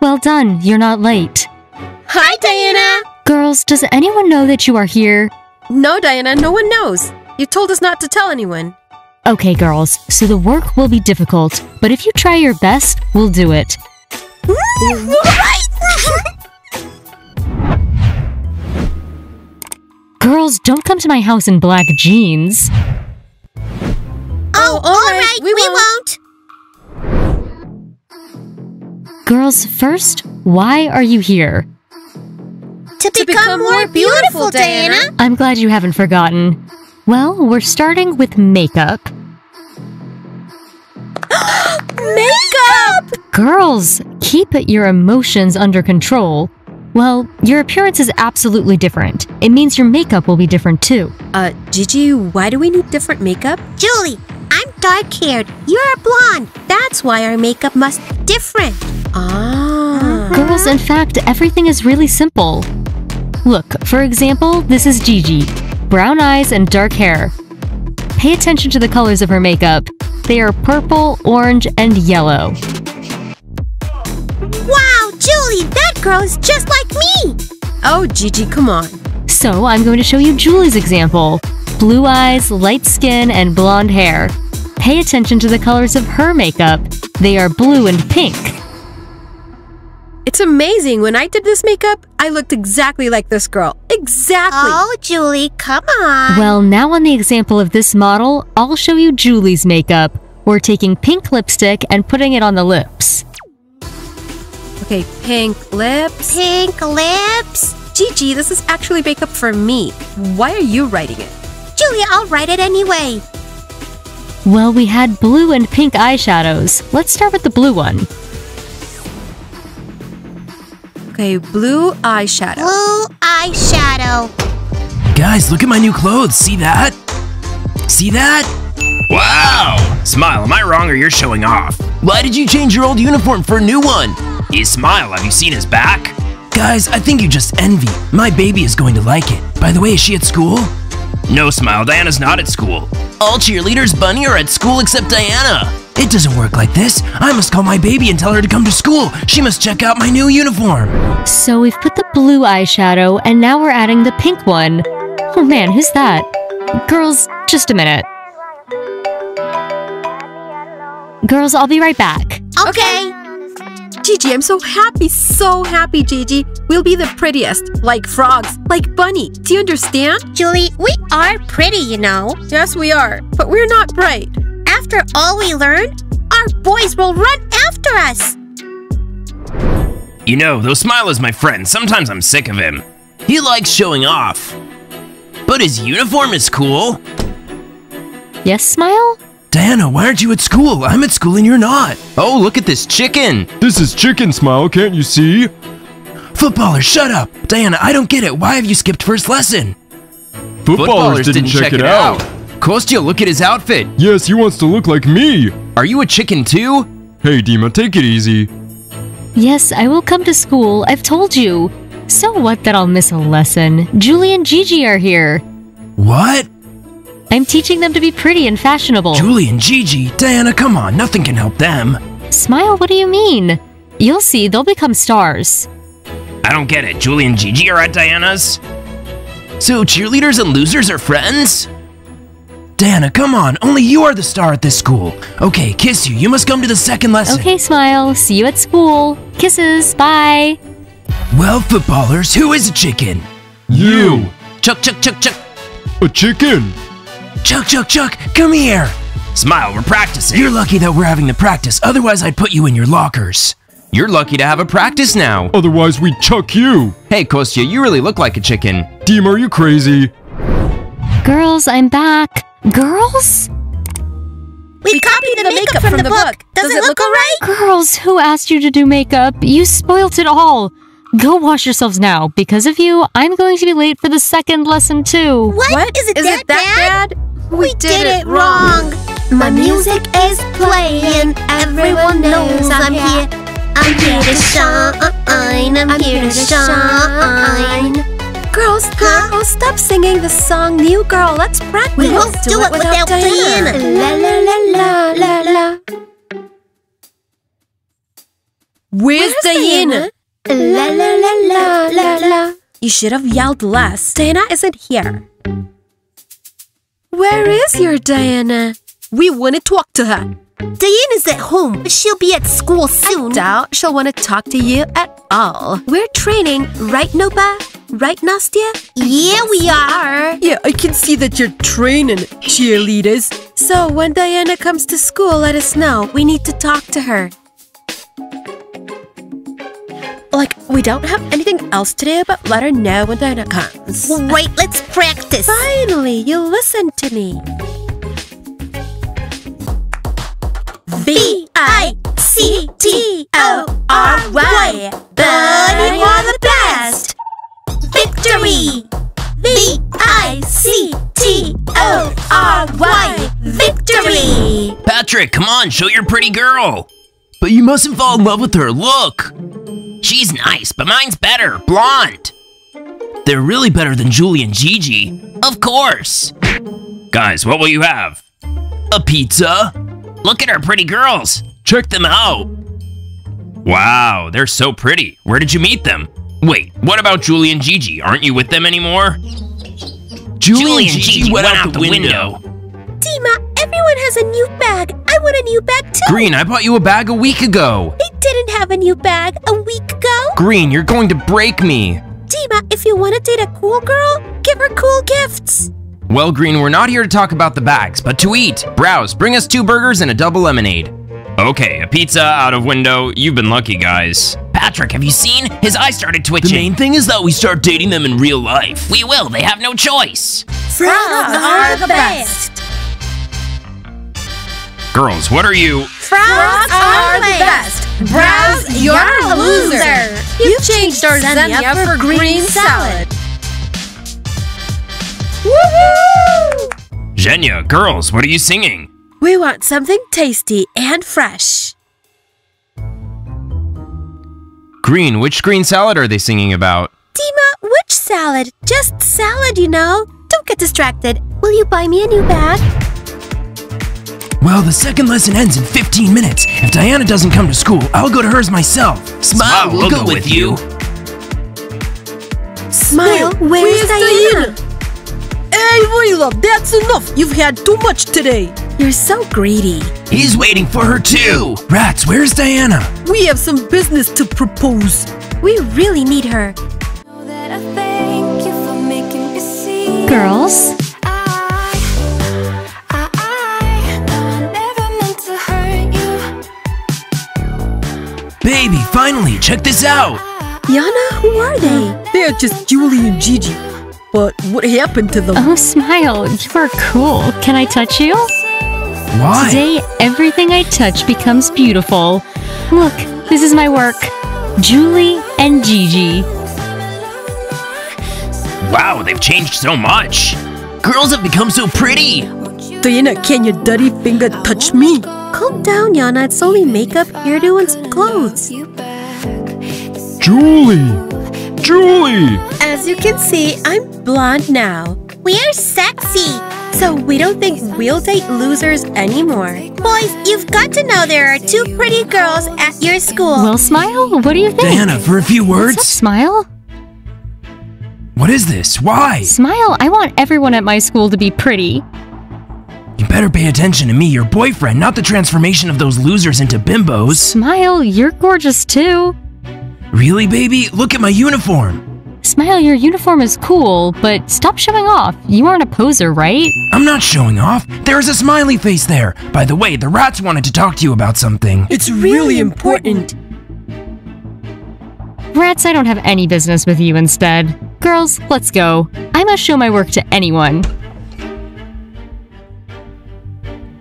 Well done, you're not late. Hi, Diana! Girls, does anyone know that you are here? No, Diana, no one knows. You told us not to tell anyone. Okay, girls, so the work will be difficult, but if you try your best, we'll do it. Girls, don't come to my house in black jeans. Oh, all right, we won't. Girls, first, why are you here? To, To become more beautiful, Diana. I'm glad you haven't forgotten. Well, we're starting with makeup. Makeup! Girls, keep your emotions under control. Well, your appearance is absolutely different. It means your makeup will be different too. Uh, Gigi, why do we need different makeup? Julie, I'm dark haired. You're a blonde. That's why our makeup must be different. Ah. Girls, in fact, everything is really simple. Look, for example, this is Gigi. Brown eyes and dark hair. Pay attention to the colors of her makeup. They are purple, orange, and yellow. Wow, Julie, that girl is just like me. Oh, Gigi, come on. So I'm going to show you Julie's example. Blue eyes, light skin, and blonde hair. Pay attention to the colors of her makeup. They are blue and pink. It's amazing. When I did this makeup, I looked exactly like this girl. Exactly. Oh, Julie, come on. Well, now on the example of this model, I'll show you Julie's makeup. We're taking pink lipstick and putting it on the lips. Okay, pink lips. Pink lips. Gigi, this is actually makeup for me. Why are you writing it? Julie, I'll write it anyway. Well, we had blue and pink eyeshadows. Let's start with the blue one. Okay, blue eyeshadow. Blue eyeshadow. Guys, look at my new clothes. See that? See that? Wow! Smile, am I wrong or you're showing off? Why did you change your old uniform for a new one? You smile, have you seen his back? Guys, I think you just envy. My baby is going to like it. By the way, is she at school? No, Smile, Diana's not at school. All cheerleaders, Bunny, are at school except Diana. It doesn't work like this. I must call my baby and tell her to come to school. She must check out my new uniform. So we've put the blue eyeshadow, and now we're adding the pink one. Oh man, who's that? Girls, just a minute. Girls, I'll be right back. Okay. Gigi, I'm so happy, so happy, Gigi. We'll be the prettiest, like frogs, like Bunny. Do you understand? Julie, we are pretty, you know. Yes, we are, but we're not bright. After all we learn, our boys will run after us. You know, though Smile is my friend, sometimes I'm sick of him. He likes showing off. But his uniform is cool. Yes, Smile? Diana, why aren't you at school? I'm at school and you're not. Oh, look at this chicken! This is Chicken Smile, can't you see? Footballer, shut up. Diana, I don't get it. Why have you skipped first lesson? Footballers, didn't, check, it out. Kostya, look at his outfit. Yes, he wants to look like me. Are you a chicken too? Hey, Dima, take it easy. Yes, I will come to school. I've told you. So what that I'll miss a lesson? Julie and Gigi are here. What? I'm teaching them to be pretty and fashionable. Julie and Gigi? Diana, come on. Nothing can help them. Smile, what do you mean? You'll see, they'll become stars. I don't get it. Julie and Gigi are at Diana's? So cheerleaders and losers are friends? Diana, come on. Only you are the star at this school. Okay, kiss you. You must come to the second lesson. Okay, Smile, see you at school. Kisses, bye. Well, footballers, who is a chicken? You, Chuck, Chuck, Chuck, Chuck. a chicken. Chuck, Chuck, Chuck, come here. Smile, we're practicing. You're lucky that we're having the practice. Otherwise, I'd put you in your lockers. You're lucky to have a practice now. Otherwise, we'd chuck you. Hey, Kostya, you really look like a chicken. Dima, are you crazy? Girls, I'm back. Girls? We, copied the, makeup, from, the book. Does, it look alright? Girls, who asked you to do makeup? You spoilt it all. Go wash yourselves now. Because of you, I'm going to be late for the second lesson too. What? Is it Is that, it that bad? We did it wrong. My music is playing. Everyone knows I'm here. I'm here to shine. I'm here to shine. Girls, girls, stop singing the song New Girl. Let's practice. We won't do it without Diana. La la la la la la. Where's, Diana? La la la la la la. You should have yelled less. Diana isn't here. Where is your Diana? We want to talk to her. Diana's at home. But she'll be at school soon. I Doubt she'll want to talk to you at all. We're training, right, Noba? Right, Nastya? Yeah, we are. Yeah, I can see that you're training, cheerleaders. So when Diana comes to school, let us know. We need to talk to her. Like, we don't have anything else to do, but let her know when Diana comes. Wait, let's practice. Finally, you listen to me. B Victory. V I C T O R Y. Victory. Patrick, come on, show your pretty girl. But you mustn't fall in love with her. Look! She's nice, but mine's better, blonde. They're really better than Julie and Gigi. Of course. Guys, what will you have? A pizza? Look at our pretty girls. Check them out. Wow, they're so pretty. Where did you meet them? Wait, what about Julie and Gigi? Aren't you with them anymore? Julie, and Gigi, went, out, the window. Dima, everyone has a new bag. I want a new bag too. Green, I bought you a bag a week ago. I didn't have a new bag a week ago. Green, you're going to break me. Dima, if you want to date a cool girl, give her cool gifts. Well, Green, we're not here to talk about the bags, but to eat. Browse, bring us two burgers and a double lemonade. Okay, a pizza out of window. You've been lucky, guys. Patrick, have you seen? His eyes started twitching. The main thing is that we start dating them in real life. We will, they have no choice. Frogs are the best. Girls, what are you? Frogs are the best. Browse, you're a loser. You changed our Xenia for green salad. Woohoo! Zhenya, girls, what are you singing? We want something tasty and fresh. Green, which green salad are they singing about? Dima, which salad? Just salad, you know. Don't get distracted. Will you buy me a new bag? Well, the second lesson ends in 15 minutes. If Diana doesn't come to school, I'll go to hers myself. Smile, Smile, we'll go with you. Smile, where's Diana? Hey, Willa, that's enough. You've had too much today. You're so greedy. He's waiting for her too. Rats, where's Diana? We have some business to propose. We really need her. that I thank you for making me see. Girls, I, I, I know I never meant to hurt you. Baby, finally, check this out. Yana, who are they? They're just Julie and Gigi. But what happened to them? oh, Smile, you are cool. Can I touch you? Why? Today, everything I touch becomes beautiful. Look, this is my work. Julie and Gigi. Wow, they've changed so much. Girls have become so pretty. Diana, can your dirty finger touch me? Calm down, Yana. It's only makeup, hairdo, and some clothes. Julie! Julie! As you can see, I'm blonde now. We're sexy. So we don't think we'll date losers anymore. Boys, you've got to know there are two pretty girls at your school. Well, Smile, what do you think? Diana, for a few What's up, words. Smile? What is this? Why? Smile, I want everyone at my school to be pretty. You better pay attention to me, your boyfriend, not the transformation of those losers into bimbos. Smile, you're gorgeous too. Really, baby? Look at my uniform. Smile, your uniform is cool, but stop showing off. You aren't a poser, right? I'm not showing off. There's a smiley face there. By the way, the rats wanted to talk to you about something. It's really important. Rats, I don't have any business with you instead. Girls, let's go. I must show my work to anyone.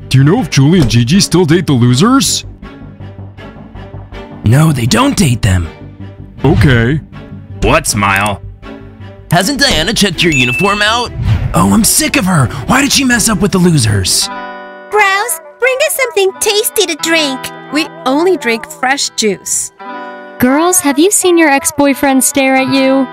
Do you know if Julie and Gigi still date the losers? No, they don't date them. Okay. What, Smile? Hasn't Diana checked your uniform out? Oh, I'm sick of her. Why did she mess up with the losers? Browse, bring us something tasty to drink. We only drink fresh juice. Girls, have you seen your ex-boyfriend stare at you?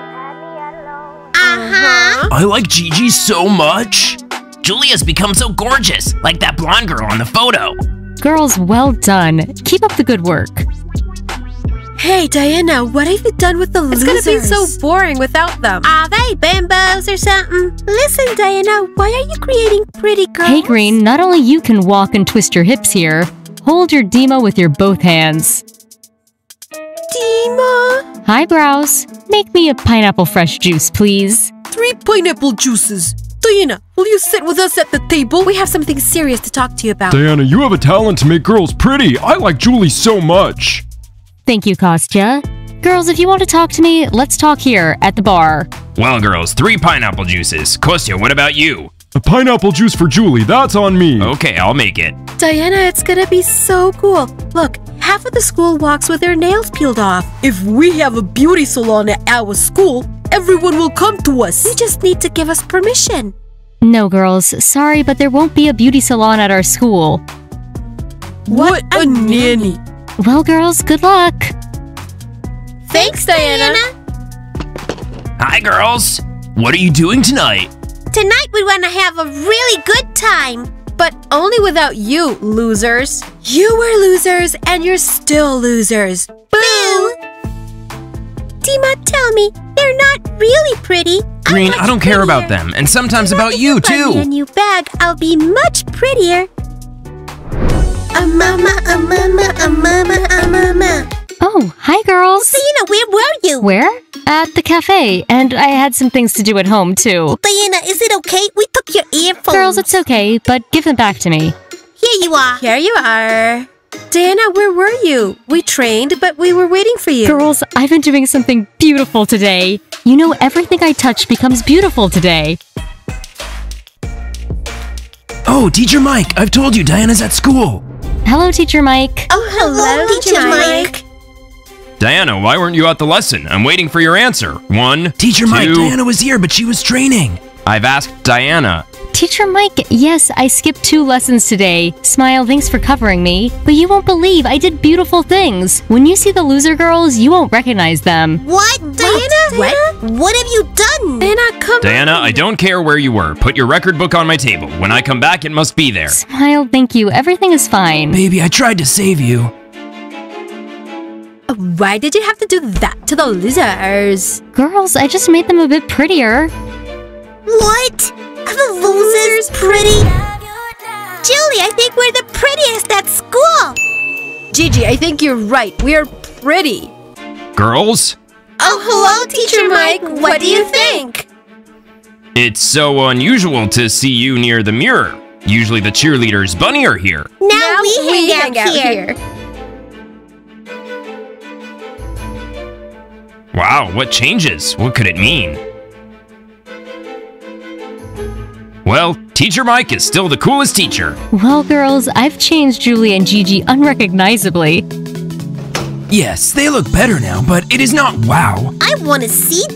Uh-huh. I like Gigi so much. Julia's become so gorgeous, like that blonde girl on the photo. Girls, well done. Keep up the good work. Hey, Diana, what have you done with the It's losers? It's gonna be so boring without them. Are they bimbos or something? Listen, Diana, why are you creating pretty girls? Hey Green, not only you can walk and twist your hips here, hold your Dima with your both hands. Dima, Hi Brows, make me a pineapple fresh juice, please. three pineapple juices. Diana, will you sit with us at the table? We have something serious to talk to you about. Diana, you have a talent to make girls pretty. I like Julie so much. Thank you, Kostya. Girls, if you want to talk to me, let's talk here at the bar. Well, girls, three pineapple juices. Kostya, what about you? A pineapple juice for Julie, that's on me. Okay, I'll make it. Diana, it's gonna be so cool. Look, half of the school walks with their nails peeled off. If we have a beauty salon at our school, everyone will come to us. You just need to give us permission. No, girls, sorry, but there won't be a beauty salon at our school. What a nanny. Well, girls, good luck. Thanks, Diana. Hi, girls. What are you doing tonight? Tonight we want to have a really good time. But only without you, losers. You were losers, and you're still losers. Boo! Dima, tell me, they're not really pretty. I'm Green, much I don't care about them, and sometimes But about you, too. me a too. new bag, I'll be much prettier. A mama, a mama, a mama, a mama. Oh, hi, girls. Diana, where were you? Where? At the cafe, and I had some things to do at home, too. Diana, is it okay? We took your earphones. Girls, it's okay, but give them back to me. Here you are. Here you are. Diana, where were you? We trained, but we were waiting for you. Girls, I've been doing something beautiful today. You know, everything I touch becomes beautiful today. Oh, Teacher Mike, I've told you Diana's at school. Hello, Teacher Mike. Oh, hello, Teacher Mike. Diana, why weren't you at the lesson? I'm waiting for your answer. One, Teacher Mike, two- Diana was here, but she was training. I've asked Diana. Teacher Mike, yes, I skipped two lessons today. Smile, thanks for covering me. But you won't believe I did beautiful things. When you see the loser girls, you won't recognize them. What, Diana? What? What have you done? Diana, come Diana, I don't care where you were. Put your record book on my table. When I come back, it must be there. Smile, thank you. Everything is fine. Baby, I tried to save you. Uh, why did you have to do that to the losers? Girls, I just made them a bit prettier. What? Are the losers pretty? Julie, I think we're the prettiest at school. Gigi, I think you're right. We are pretty. Girls, Oh, hello, Teacher Mike. What do you think? it's so unusual to see you near the mirror. Usually the cheerleaders Bunny are here. Now, we, hang, out, here. Wow, what changes? What could it mean? Well, Teacher Mike is still the coolest teacher. Well, girls, I've changed Julie and Gigi unrecognizably. Yes, they look better now, but it is not wow. I want to see.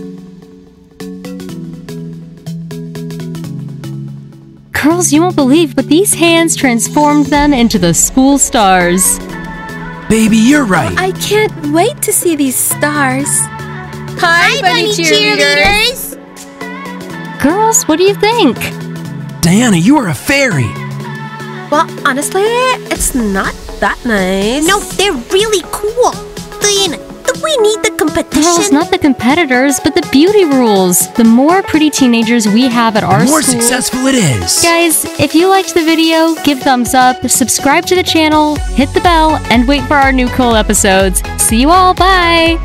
Girls, you won't believe, but these hands transformed them into the school stars. Baby, you're right. I can't wait to see these stars. Hi, Bunny cheerleaders. Girls, what do you think? Diana, you are a fairy. Well, honestly, it's not that nice. No, they're really cool. Diana, do we need the competition? Girls, not the competitors, but the beauty rules. The more pretty teenagers we have at our The more school, successful it is. Guys, if you liked the video, give thumbs up, subscribe to the channel, hit the bell, and wait for our new cool episodes. See you all, bye!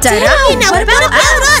Diana, Diana, what about us?